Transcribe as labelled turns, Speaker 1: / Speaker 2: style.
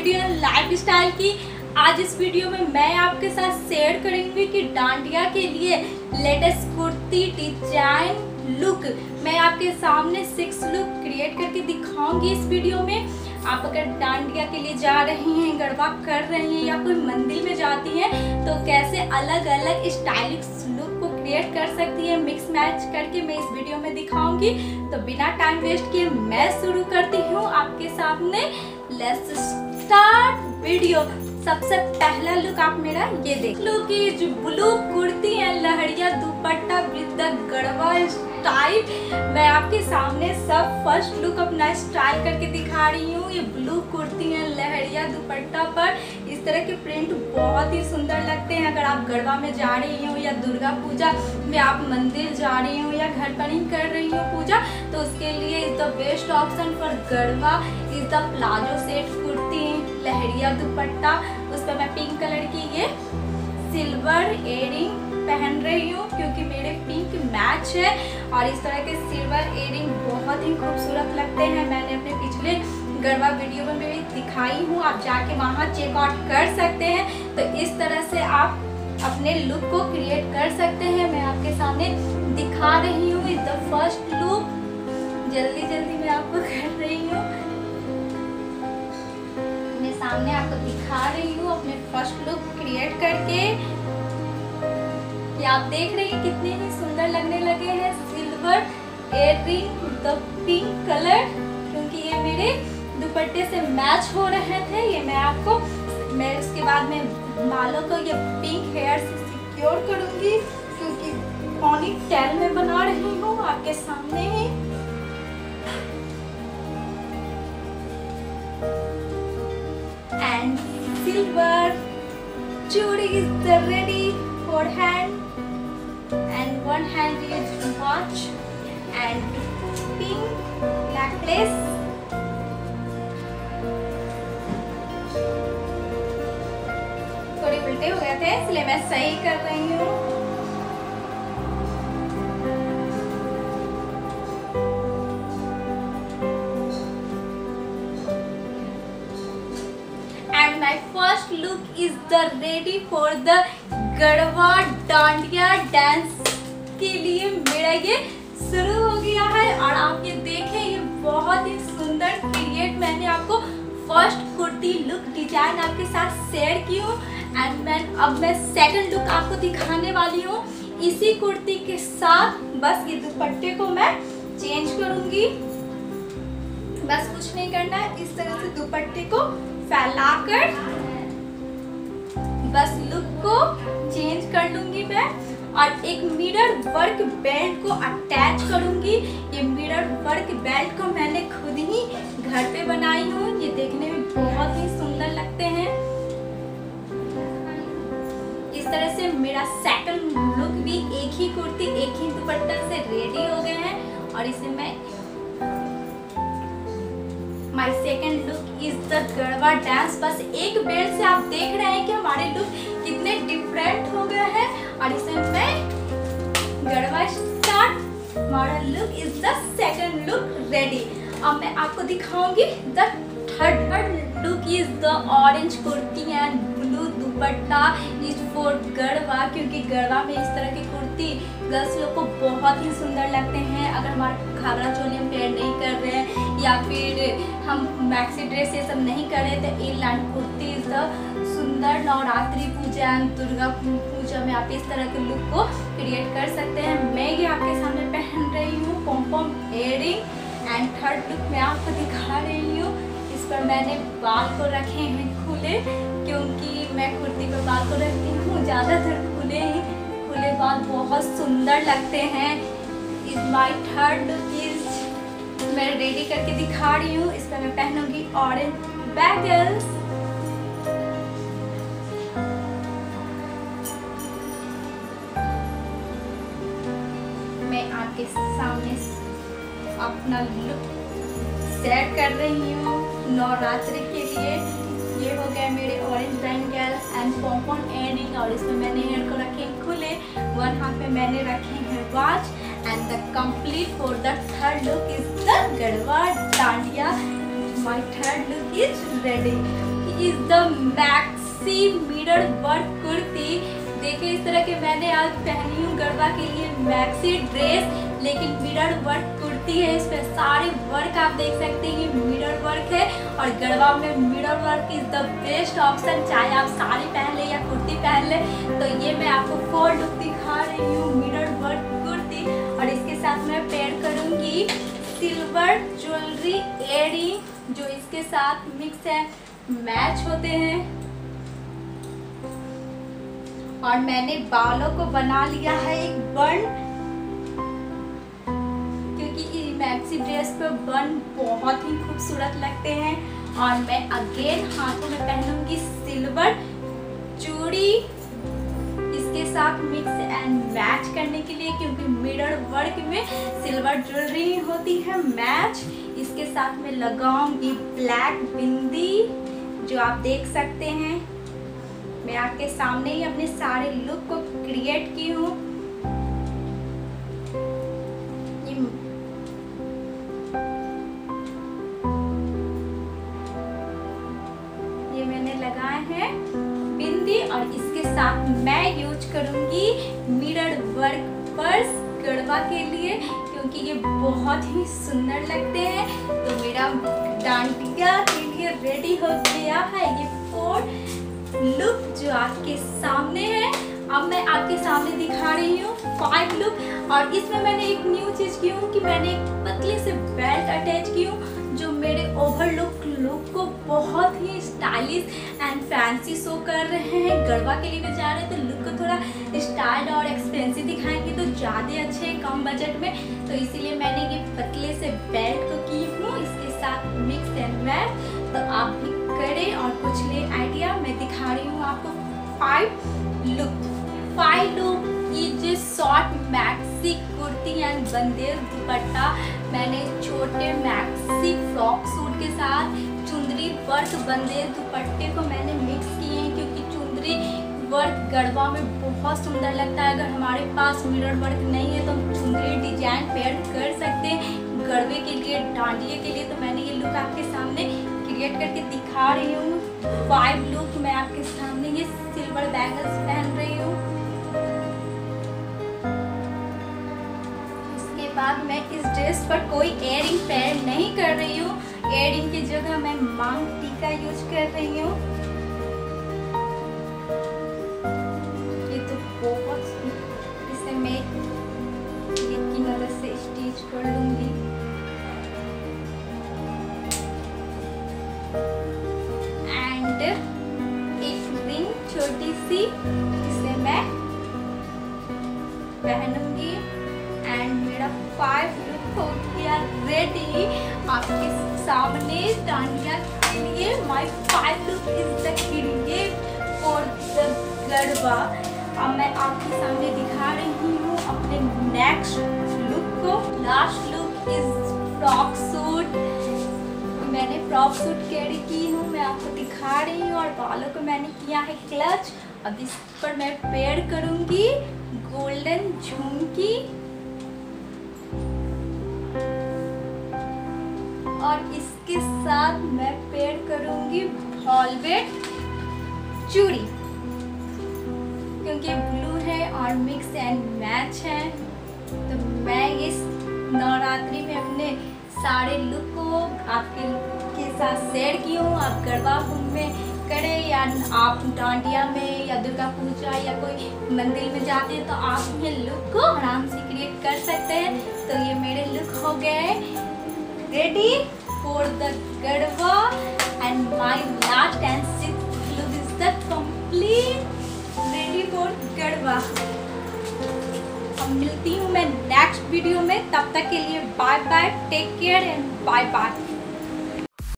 Speaker 1: Video life style की। आज इस वीडियो में मैं आपके साथ शेयर करूँगी कि डांडिया के लिए लेटेस्ट कुर्ती डिज़ाइन लुक मैं आपके सामने सिक्स लुक क्रिएट करके दिखाऊँगी इस वीडियो में। आप अगर डांडिया के लिए जा रही हैं, गरबा कर रही हैं या कोई मंदिर में जाती हैं तो कैसे अलग अलग स्टाइलिश लुक को क्रिएट कर सकती है मिक्स मैच करके मैं इस वीडियो में दिखाऊँगी। तो बिना टाइम वेस्ट किए मैं शुरू करती हूँ आपके सामने। लेट्स स्टार्ट वीडियो सबसे पहला लुक आप मेरा ये देख। लो कि जो ब्लू कुर्ती है लहरिया दुपट्टा विद द गड़वा स्टाइल मैं आपके सामने सब फ़र्स्ट लुक अपना स्टाइल करके दिखा रही हूँ। ये ब्लू कुर्ती है लहरिया दुपट्टा पर इस तरह के प्रिंट बहुत ही सुंदर लगते हैं। अगर आप गरबा में जा रही हो या दुर्गा पूजा में आप मंदिर जा रही हो या घर पर ही कर रही हो पूजा तो उसके लिए is the best option for Garba is the palazzo set kurti leheriya dupatta, उस पर मैं पिंक कलर की ये सिल्वर एयरिंग पहन रही हूँ, क्योंकि मेरे पिंक मैच है। और इस तरह के सिल्वर एयरिंग बहुत ही खूबसूरत लगते हैं। मैंने अपने पिछले गरबा वीडियो में भी दिखाई हूँ। आप जाके वहाँ चेकआउट कर सकते हैं। तो इस तरह से आप अपने लुक को क्रिएट कर सकते हैं। मैं आपके सामने दिखा रही हूँ। इज़ द फ़र्स्ट लुक जल्दी जल्दी मैं आपको कर रही हूँ। सामने आपको दिखा रही हूँ, अपने फ़र्स्ट लुक क्रिएट करके। ये आप देख रहे हैं कितने ही सुंदर लगने लगे हैं। Silver earring the pink colour क्योंकि ये मेरे दुपट्टे से मैच हो रहे थे। ये मैं आपको, मैं उसके बाद में बालों को ये पिंक हेयर से सिक्योर करूँगी, क्योंकि पौनी टेल में बना रही हूँ। आपके सामने ही silver Churi is ready for hand and one hand is watch and pink necklace थोड़ी उल्टे हो गए थे इसलिए मैं सही कर रही हूँ my first look is the ready for the गढ़वा डांडिया डांस के लिए मेरा ये शुरू हो गया है। और आप ये देखें, ये बहुत ही सुंदर क्रिएट मैंने आपको फ़र्स्ट कुर्ती लुक डिज़ाइन आपके साथ शेयर की हूँ। एंड मैं, अब मैं सेकंड लुक आपको दिखाने वाली हूँ। इसी कुर्ती के साथ बस ये दुपट्टे को मैं चेंज करूँगी। बस कुछ नहीं करना है, इस तरह से दुपट्टे को फैलाकर बस लुक को चेंज कर लूँगी मैं और एक मिरर वर्क बेल्ट को अटैच करूँगी। ये मिरर वर्क बेल्ट को मैंने खुद ही घर पे बनाई हूँ। ये देखने में बहुत ही सुंदर लगते हैं। इस तरह से मेरा सेकंड लुक भी एक ही कुर्ती, एक ही दुपट्टा से रेडी हो गए हैं और इसे मैं my second look is the Garba dance बस एक बेल्ट से आप देख रहे हैं कि हमारे लुक कितने डिफरेंट हो गए हैं. और इसे मैं गरबा स्टार्ट हमारा look is the second look ready अब मैं आपको दिखाऊँगी the third third look is the orange kurti and blue dupatta is for Garba क्योंकि गरबा में इस तरह की कुर्ती गर्ल्स लोग को बहुत ही सुंदर लगते हैं. अगर हमारे घाघरा चोली हम पेयर नहीं कर रहे हैं या फिर हम मैक्सी ड्रेस ये सब नहीं कर तो लाइन कुर्ती सुंदर नवरात्रि पूजा दुर्गा पूजा में आप इस तरह के लुक को क्रिएट कर सकते हैं। मैं ये आपके सामने पहन रही हूँ pom pom earring and third look मैं आपको दिखा रही हूँ। इस पर मैंने बाल को रखे हैं खुले, क्योंकि मैं कुर्ती पर बाल को रखती हूँ, ज़्यादातर खुले ही, खुले बाल बहुत सुंदर लगते हैं। Is my third look is मैं रेडी करके दिखा रही हूँ, इस पर मैं पहनूँगी ऑरेंज बैगल्स मैं आपके सामने अपना लुक शेयर कर रही हूँ नवरात्रि के लिए। ये हो गए मेरे orange bangle and pompom earring और इसमें मैंने हेयर को रखे खुले। वन हाथ में मैंने रखे हैं watch and the complete for the third look is the Garhwa dandiya my third look is ready is the maxi mirror work kurti. देखिए इस तरह के मैंने आज पहनी हूँ गरबा के लिए मैक्सी ड्रेस लेकिन मिरर वर्क कुर्ती है, इस पर सारे वर्क आप देख सकते हैं, ये मिरर वर्क है। और गरबा में mirror work is the best option चाहे आप साड़ी पहन ले या कुर्ती पहन ले। तो ये मैं आपको फोर लुक दिखा रही हूँ मिरर वर्क कुर्ती। और इसके साथ मैं पेयर करूँगी सिल्वर ज्वेलरी, एयरिंग, जो इसके साथ मिक्स है मैच होते हैं। और मैंने बालों को बना लिया है एक बन, क्योंकि मैक्सी ड्रेस पे बन बहुत ही खूबसूरत लगते हैं। और मैं अगेन हाथों में पहनूँगी सिल्वर चूड़ी। साथ मिक्स एंड मैच करने के लिए, क्योंकि मिरर वर्क में सिल्वर ज्वेलरी होती है मैच इसके साथ में लगाऊँगी ब्लैक बिंदी, जो आप देख सकते हैं. मैं आपके सामने ही अपने सारे लुक को क्रिएट की हूँ. साथ मैं यूज़ करूँगी मिरर वर्क पर्स गड़बा के लिए, क्योंकि ये बहुत ही सुंदर लगते हैं। तो मेरा डांडिया के लिए रेडी हो गया है ये फोर लुक जो आपके सामने है, अब मैं आपके सामने दिखा रही हूँ फाइव लुक और इसमें मैंने एक न्यू चीज़ की हूँ कि मैंने एक पतले से बेल्ट अटैच की हूँ। जो मेरे ओवर लुक को बहुत ही स्टाइलिश एंड फैंसी शो कर रहे हैं। गरबा के लिए भी जा रहे हैं तो लुक को थोड़ा स्टाइल और एक्सपेंसिव दिखाएँगे तो ज़्यादा अच्छे हैं कम बजट में। तो इसीलिए मैंने ये पतले से बेल्ट को की हूँ, इसके साथ मिक्स एंड मैच तो आप भी करें और कुछ ले आइडिया, मैं दिखा रही हूँ आपको फाइव लुक फाइव लुक ये शॉर्ट मैक्सी कुर्ती एंड बंदेर दुपट्टा मैंने छोटे मैक्सी फ्रॉक सूट के साथ, चुंदरी वर्क बंदेर दुपट्टे को मैंने मिक्स किए हैं क्योंकि चुंदरी वर्क गरबा में बहुत सुंदर लगता है। अगर हमारे पास मिरर वर्क नहीं है तो हम चुंदरी डिज़ाइन पेयर कर सकते हैं। गरबे के लिए, डांडिए के लिए तो मैंने ये लुक आपके सामने क्रिएट करके दिखा रही हूँ। फाइव लुक मैं आपके सामने ये सिल्वर बैंगल्स पहन रही हूँ। बाद मैं इस ड्रेस पर कोई एयरिंग पेयर नहीं कर रही हूँ। एयरिंग की जगह मैं मांग टीका यूज़ कर रही हूँ। ये तो बहुत इसे मैं की मदद से स्टिच कर एंड एक रिंग छोटी सी, इसे मैं पहनूँगी। फाइव लुक हो गया रेडी आपके सामने डांडिया के लिए my five look is the create for the garba अब मैं आपके सामने दिखा रही हूँ अपने नेक्स्ट लुक को। Last look is frock suit मैंने फ्रॉक सूट कैरी की हूँ, मैं आपको दिखा रही हूँ और बालों को मैंने किया है क्लच अब इस पर मैं पेयर करूँगी। गोल्डन झुमकी। और इसके साथ मैं पेयर करूँगी वॉलवेट चूड़ी। क्योंकि ब्लू है और मिक्स एंड मैच है तो मैं इस नवरात्रि में अपने सारे लुक को आपके के साथ शेयर की हूँ। आप गरबा में करें या आप डांडिया में या दुर्गा पूजा या कोई मंदिर में जाते हैं तो आप ये लुक को आराम से क्रिएट कर सकते हैं। तो ये मेरे लुक हो गए। Ready for the garba and my last and sixth look is the complete ready for garba अब मिलती हूँ मैं नेक्स्ट वीडियो में तब तक के लिए bye bye take care and bye bye